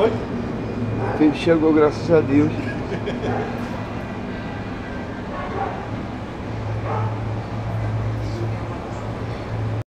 Foi? Chegou, graças a Deus.